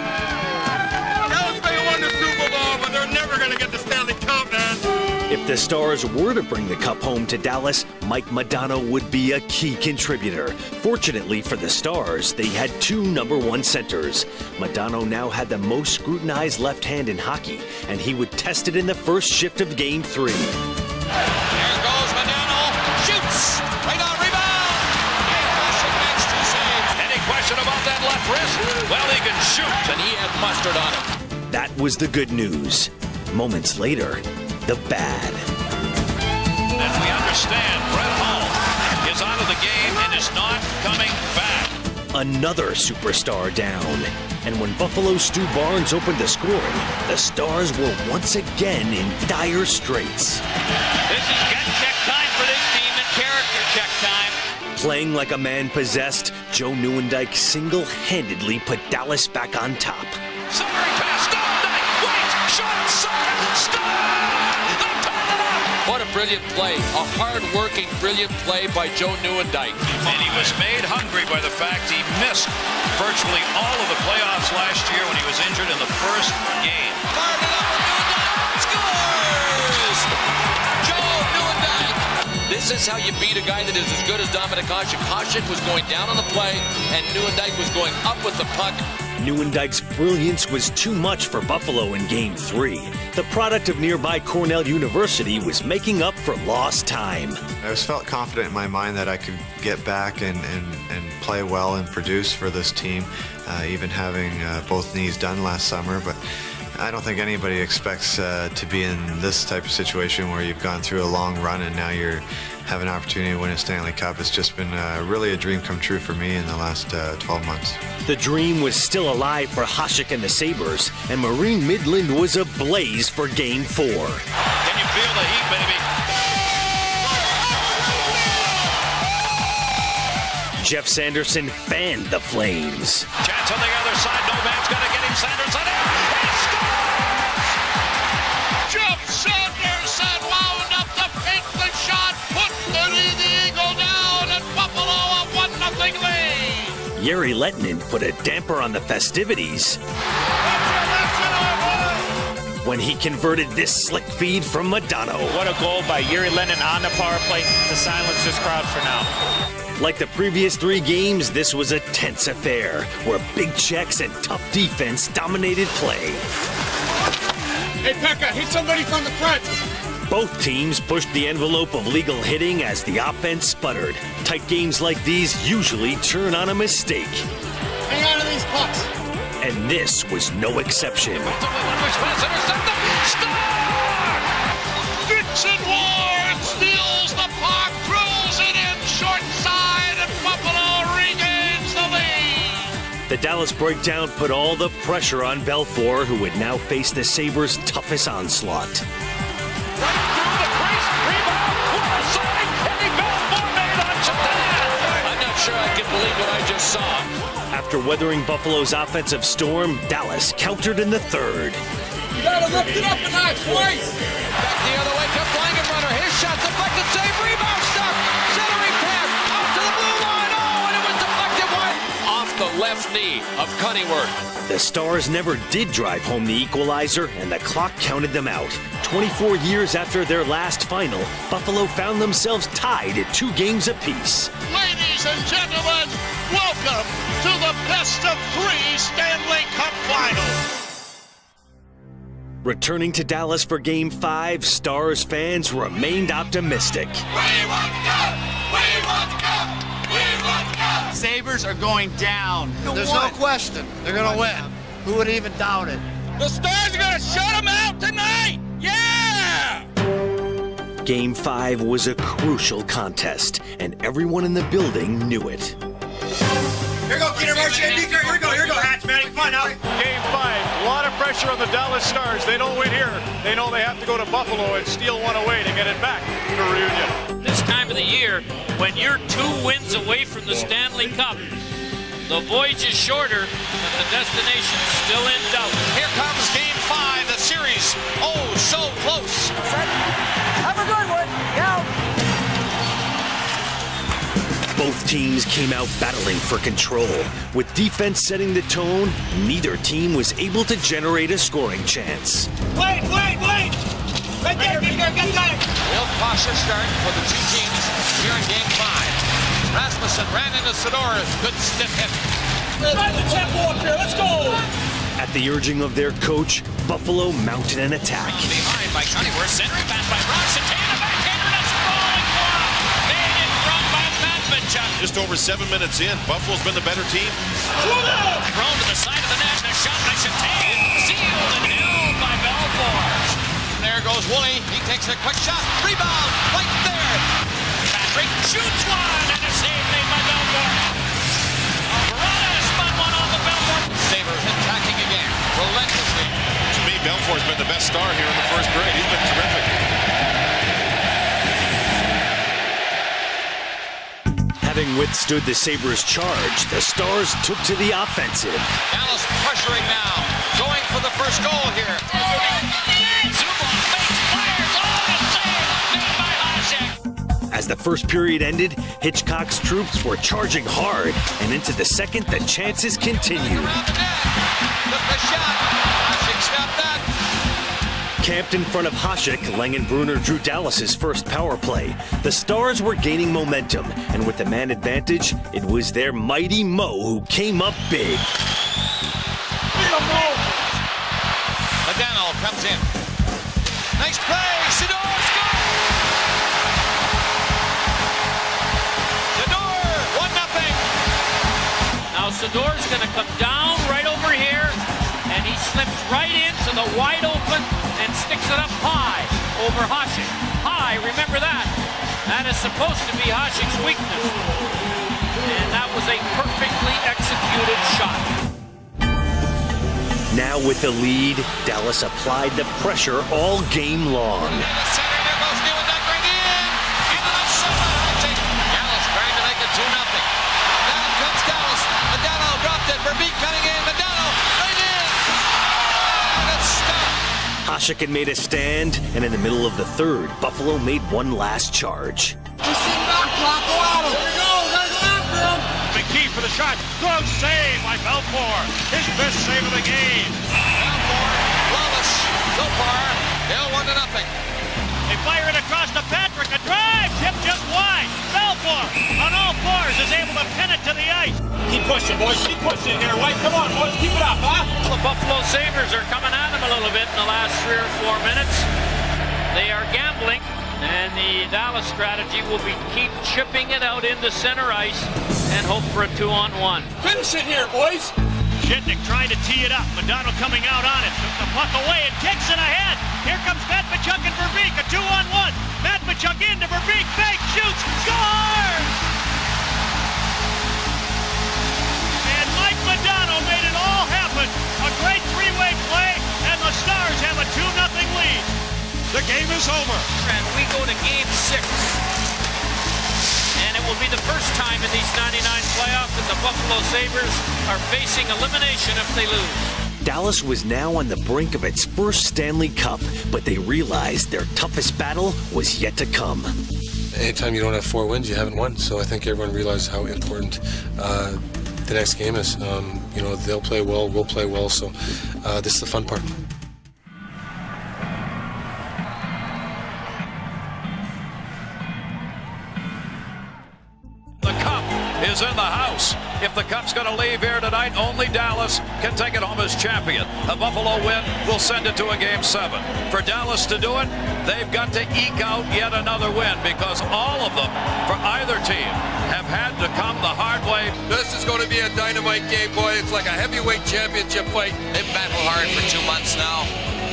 Dallas may won the Super Bowl, but they're never going to get the Stanley Cup, man. If the Stars were to bring the cup home to Dallas, Mike Modano would be a key contributor. Fortunately for the Stars, they had two number one centers. Modano now had the most scrutinized left hand in hockey, and he would test it in the first shift of game three. There goes Modano. Shoots. Right on rebound. And Hasek makes two saves. Any question about that left wrist? Well, he can shoot, and he had mustard on him. That was the good news. Moments later, the bad. And we understand Brett Hull is out of the game and is not coming back. Another superstar down. And when Buffalo Stu Barnes opened the scoring, the Stars were once again in dire straits. This is gut check time for this team and character check time. Playing like a man possessed, Joe Nieuwendyk single handedly put Dallas back on top. Summary pass, Nieuwendyk, wait, shot, Sutter, score! Brilliant play. A hard-working, brilliant play by Joe Nieuwendyk. And he was made hungry by the fact he missed virtually all of the playoffs last year when he was injured in the first game. Fired it up for Nieuwendyk, scores! This is how you beat a guy that is as good as Dominik Hasek. Hasek was going down on the play, and Nieuwendyk was going up with the puck. Nieuwendyk's brilliance was too much for Buffalo in Game 3. The product of nearby Cornell University was making up for lost time. I just felt confident in my mind that I could get back and, and, and play well and produce for this team, uh, even having uh, both knees done last summer. But I don't think anybody expects uh, to be in this type of situation where you've gone through a long run and now you're have an opportunity to win a Stanley Cup. It's just been uh, really a dream come true for me in the last uh, 12 months. The dream was still alive for Hasek and the Sabres, and Marine Midland was ablaze for Game 4. Can you feel the heat, baby? Geoff Sanderson fanned the flames. Chance on the other side. No man's going to get him. Sanderson in. He scores! Geoff Sanderson 1. Jere Lehtinen put a damper on the festivities when he converted this slick feed from Modano. What a goal by Jere Lehtinen on the power play to silence this crowd for now. Like the previous three games, this was a tense affair where big checks and tough defense dominated play. Hey, Peca, hit somebody from the front. Both teams pushed the envelope of legal hitting as the offense sputtered. Tight games like these usually turn on a mistake. Hang on to these pucks. And this was no exception. Ward steals the puck, throws it in short side, and Buffalo regains the lead. The Dallas breakdown put all the pressure on Belfour, who would now face the Sabres' toughest onslaught. Sure I can believe what I just saw. After weathering Buffalo's offensive storm, Dallas countered in the third. You gotta lift it up a notch, boys. Back the other way comes Langenbrunner. His shot deflected, save, rebound, stop. Centering pass up to the blue line. Oh, and it was deflected wide. Off the left knee of Cunneyworth. The Stars never did drive home the equalizer, and the clock counted them out. 24 years after their last final, Buffalo found themselves tied at two games apiece. Ladies and gentlemen, welcome to the best of three Stanley Cup Final. Returning to Dallas for Game 5, Stars fans remained optimistic. We want cup! We want cup! We want cup! Sabres are going down. There's no question. They're going to win. Who would even doubt it? The Stars are gonna shut them out tonight. Yeah. Game 5 was a crucial contest, and everyone in the building knew it. Here we go, Peter Marchand. Here we go. Here we go, Hatchman. Come on now. Game five. A lot of pressure on the Dallas Stars. They don't win here. They know they have to go to Buffalo and steal one away to get it back to reunion. This time of the year, when you're two wins away from the Stanley Cup, the voyage is shorter, but the destination's still in doubt. Here comes game five. The series, oh, so close. Both teams came out battling for control. With defense setting the tone, neither team was able to generate a scoring chance. Wait, wait, wait. Right there, get there, get there. Real cautious start for the two teams here in game five. Rasmussen ran into Sadora. Good stiff hit. Drive the tempo up here. Let's go. At the urging of their coach, Buffalo mounted an attack. Behind by Cunneyworth, centering back by Bronson, Matvichuk. Just over seven minutes in, Buffalo's been the better team. Thrown to the side of the net, a shot by Satan. Sealed and held by Belfour. There goes Woolley. He takes a quick shot. Rebound right there. Patrick shoots one, and a save made by Belfour. Alvarado spun one off of Belfour. Sabres attacking again, relentlessly. To me, Belfour's been the best star here in the first period. He's been terrific. Having withstood the Sabres' charge, the Stars took to the offensive. Dallas pressuring now, going for the first goal here. As the first period ended, Hitchcock's troops were charging hard, and into the second, the chances continued. Camped in front of Hasek, Langenbrunner drew Dallas's first power play. The Stars were gaining momentum, and with the man advantage, it was their mighty Mo who came up big. Modano comes in. Nice play. Sydor scores. Sydor, one nothing. Now Sydor's going to come down slips right into the wide open and sticks it up high over Hasek. High, remember that. That is supposed to be Hasek's weakness. And that was a perfectly executed shot. Now with the lead, Dallas applied the pressure all game long. Dallas trying to stopped. Had made a stand, and in the middle of the third, Buffalo made one last charge. Big key for the shot. Good save by Belfour. His best save of the game. Flawless so far. Hill 1 to nothing. They fire it across to Patrick. A drive. Tip just wide. Belfour on all fours is able to pin it to the ice. Keep pushing, boys. Keep pushing here, White. Come on, boys. Keep it up, huh? The Buffalo Sabres are coming at him a little bit in the last three or four minutes. They are gambling, and the Dallas strategy will be keep chipping it out into center ice and hope for a two-on-one. Finish it here, boys. Zhitnik trying to tee it up. Modano coming out on it. Took the puck away and kicks it ahead. Here comes Matvichuk and Verbeek. A two-on-one. Matvichuk into Verbeek. Fake shoots. Scores! And Mike Modano made it all happen. A great three-way play, and the Stars have a 2-0 lead. The game is over. And we go to game six. And it will be the first time in these 99 playoffs that the Buffalo Sabres are facing elimination if they lose. Dallas was now on the brink of its first Stanley Cup, but they realized their toughest battle was yet to come. Anytime you don't have four wins, you haven't won. So I think everyone realized how important uh, the next game is. Um, you know, they'll play well, we'll play well. So uh, this is the fun part. Is in the house. If the cup's going to leave here tonight, only Dallas can take it home as champion. A Buffalo win will send it to a game seven. For Dallas to do it, they've got to eke out yet another win because all of them, for either team, have had to come the hard way. This is going to be a dynamite game, boy. It's like a heavyweight championship fight. They've battled hard for two months now,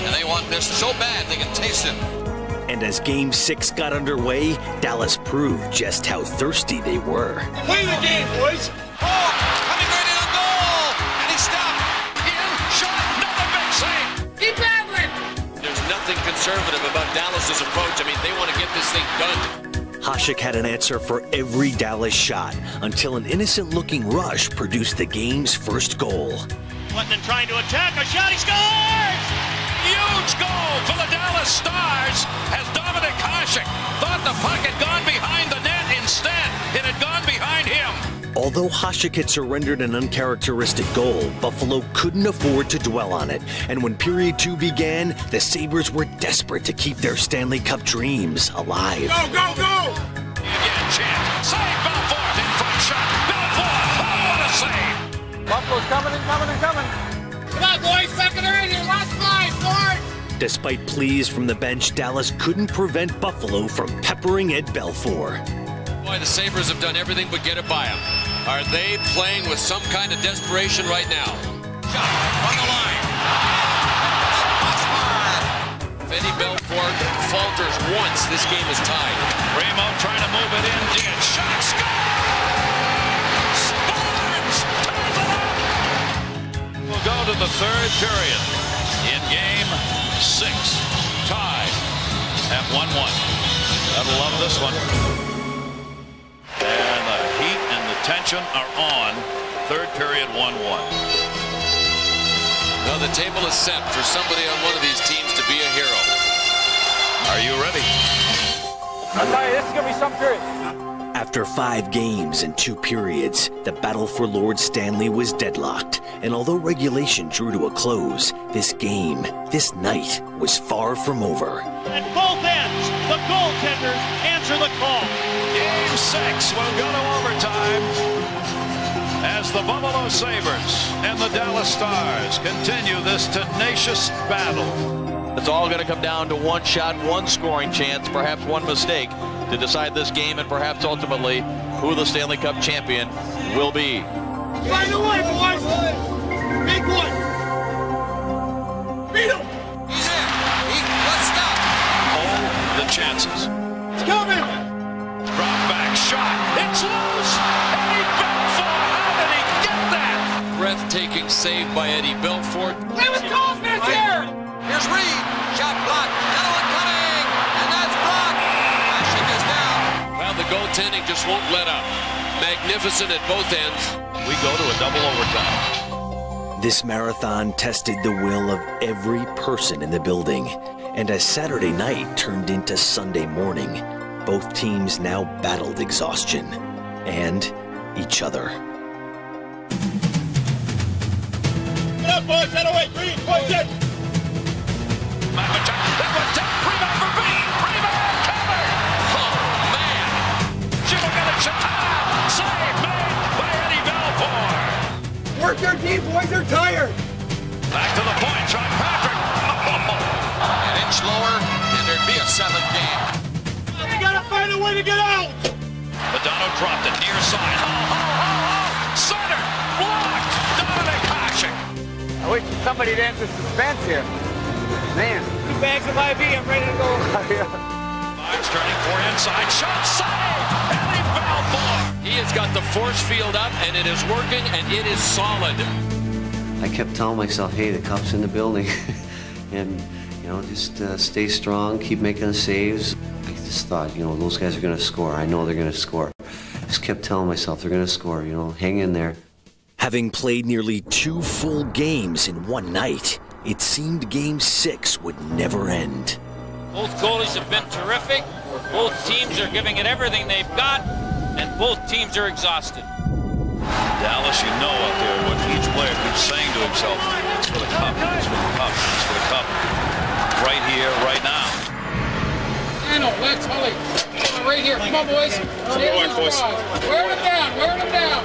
and they want this so bad they can taste it. And as Game 6 got underway, Dallas proved just how thirsty they were. Play the game, boys. Oh, coming right in a goal, and he stopped. In, shot, another big save. Keep battling! There's nothing conservative about Dallas's approach. I mean, they want to get this thing done. Hasek had an answer for every Dallas shot until an innocent looking rush produced the game's first goal. Clinton trying to attack. A shot. He scores! Huge goal for the Dallas Stars as Dominik Hasek thought the puck had gone behind the net. Instead, it had gone behind him. Although Hasek had surrendered an uncharacteristic goal, Buffalo couldn't afford to dwell on it. And when period two began, the Sabres were desperate to keep their Stanley Cup dreams alive. Go, go, go! Again, chance. Save Belfour in front shot. Belfour. Oh, what a save! Buffalo's coming and coming and coming. Come on, boys, back in there in here. Last five, forward! Despite pleas from the bench, Dallas couldn't prevent Buffalo from peppering Ed Belfour. Boy, the Sabres have done everything but get it by him. Are they playing with some kind of desperation right now? Shot on the line. If Eddie Belfour falters once, this game is tied. Ramo trying to move it in. Did shot scores! Sports ties it up! We'll go to the third period in game this one. And the heat and the tension are on. Third period 1-1. Now the table is set for somebody on one of these teams to be a hero. Are you ready? I'll tell you, this is going to be some period. After five games and two periods, the battle for Lord Stanley was deadlocked. And although regulation drew to a close, this game, this night, was far from over. At both ends, the goaltenders answer the call. Game six will go to overtime as the Buffalo Sabres and the Dallas Stars continue this tenacious battle. It's all going to come down to one shot, one scoring chance, perhaps one mistake to decide this game and perhaps ultimately who the Stanley Cup champion will be. Find the way, boys! Big one! Beat him! He's in. He, let's stop. All the chances. It's coming! Drop back shot. It's loose. Eddie Belfour. How did he get that? Breathtaking save by Eddie Belfour. Play with confidence here! Here's Reid. Shot blocked. Another the goaltending just won't let up. Magnificent at both ends. We go to a double overtime. This marathon tested the will of every person in the building. And as Saturday night turned into Sunday morning, both teams now battled exhaustion and each other. Get up, boys! Head away! Green! Boys, in! That one boys! They're tired! Back to the point. Sean Patrick. An inch lower, and there'd be a seventh game. You gotta find a way to get out! Modano dropped it near side. Ho, ho, ho, ho. Center. Blocked. Dominik Hasek. I wish somebody would enter suspense here. Man. Two bags of IV, I'm ready to go. Vibes turning for inside. Shot save. Eddie Belfour. He has got the force field up, and it is working, and it is solid. I kept telling myself, hey, the cup's in the building. and, you know, just uh, stay strong, keep making the saves. I just thought, you know, those guys are going to score. I know they're going to score. Just kept telling myself they're going to score, you know, hang in there. Having played nearly two full games in one night, it seemed game six would never end. Both goalies have been terrific. Both teams are giving it everything they've got, and both teams are exhausted. Dallas, you know out there what each player keeps saying to himself. It's for the cup, it's for the cup, it's for the cup. Right here, right now. Dano, Lex, Holly. Right here. Come on, boys. Stay on boys. Wear them down. Wear them down.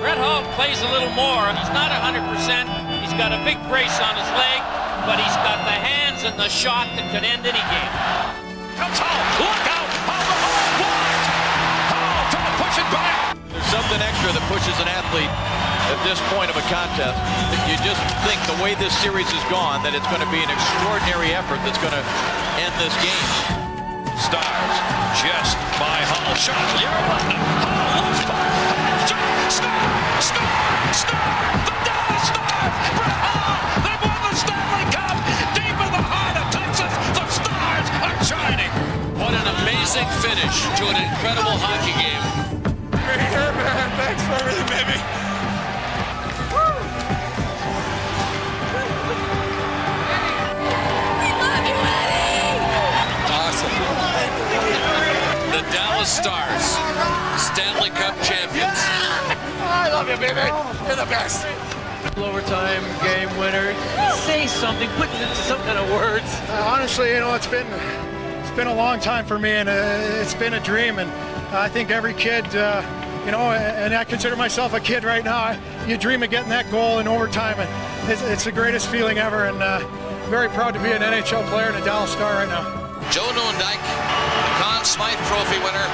Brett Hull plays a little more. He's not 100%. He's got a big brace on his leg, but he's got the hands and the shot that could end any game. Comes Hull. Look out. Hall the ball something that pushes an athlete at this point of a contest. You just think the way this series has gone that it's going to be an extraordinary effort that's going to end this game. Stars just by Hull. Shot. Star. Star. Star. The Dallas Stars. Brett Hull. They won the Stanley Cup. Deep in the heart of Texas. The Stars are shining. What an amazing finish to an incredible hockey game. Great job, man. Thanks for everything, baby. We love you, Eddie. Awesome. The Dallas Stars, Stanley Cup champions. I love you, baby. You're the best. Overtime game winner. Say something. Put it into some kind of words. Uh, honestly, you know, it's been it's been a long time for me, and uh, it's been a dream. And I think every kid, uh, you know, and I consider myself a kid right now. You dream of getting that goal in overtime, and it's, it's the greatest feeling ever. And uh, very proud to be an NHL player and a Dallas Star right now. Joe Nieuwendyk, the Conn Smythe Trophy winner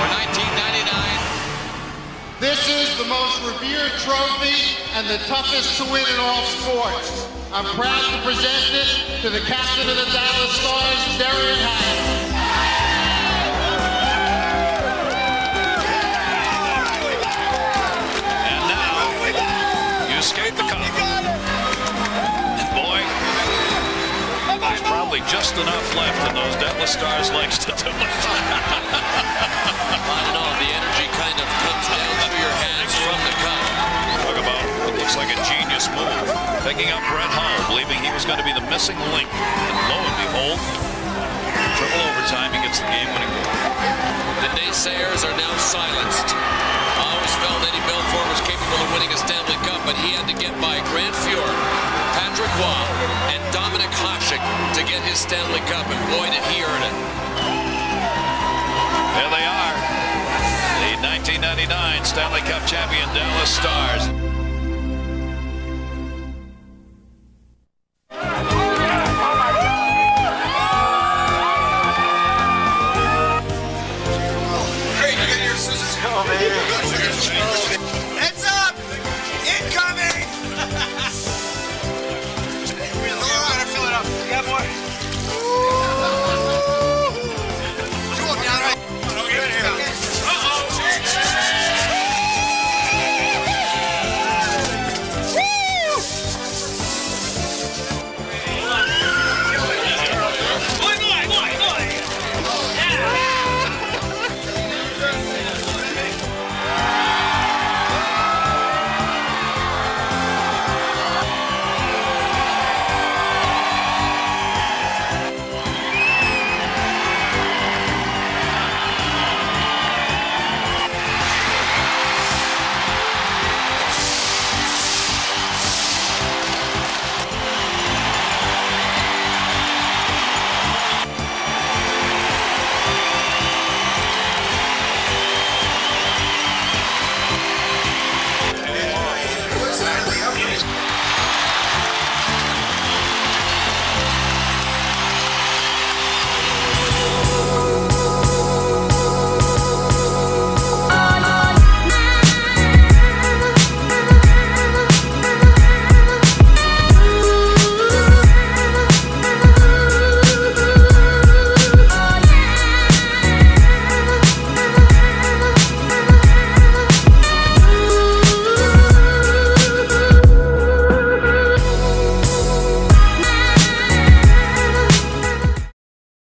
for 1999. This is the most revered trophy and the toughest to win in all sports. I'm proud to present it to the captain of the Dallas Stars, Derian Hack. Probably just enough left in those Dallas Stars legs to do it. I don't know, the energy kind of comes down through your hands from the cup. Talk about what looks like a genius move. Picking up Brett Hull, believing he was going to be the missing link. And lo and behold, triple overtime, he gets the game-winning goal. The naysayers are now silenced. I always felt Eddie Belfour was capable of winning a Stanley Cup, but he had to get by Grant Fuhr, And Dominik Hasek to get his Stanley Cup, and boy, did he earn it. There they are. The 1999 Stanley Cup champion Dallas Stars.